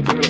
Management overview.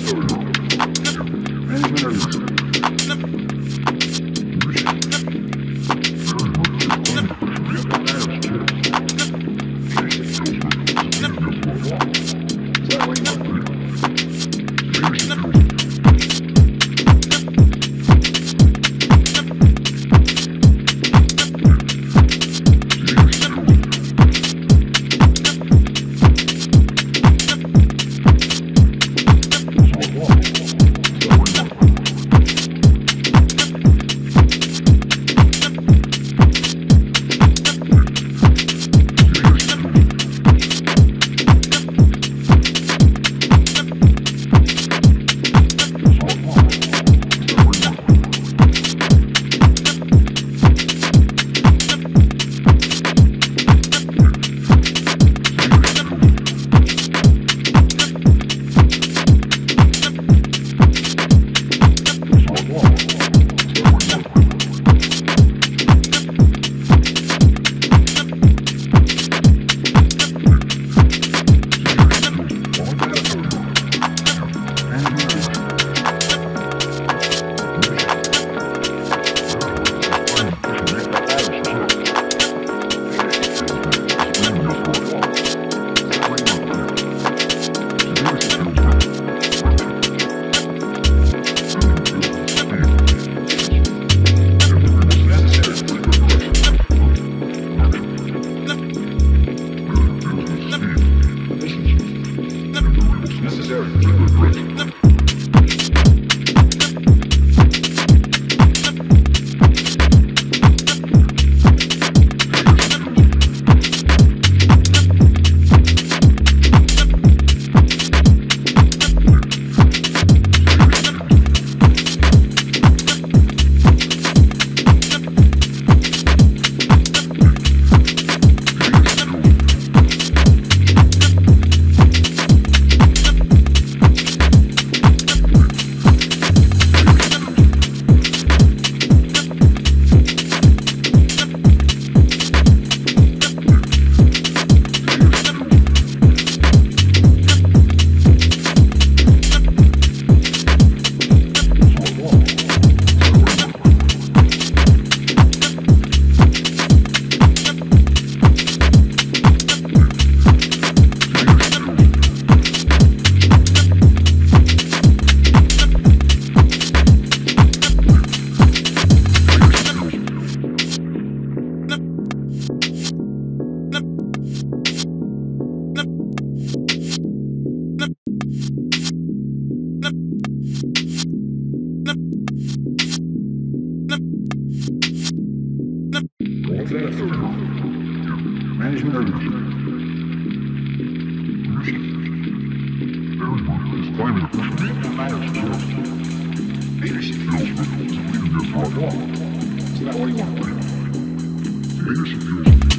A matter skills. Leadership skills for